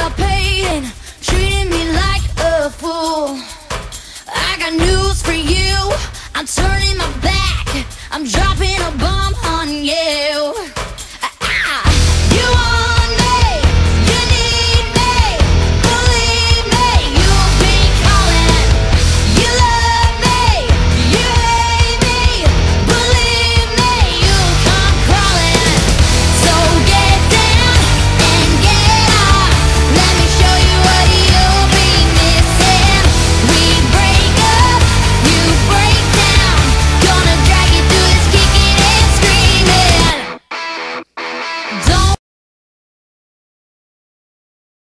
anticipating, treating me like a fool. I got news for you. I'm turning my back. I'm driving.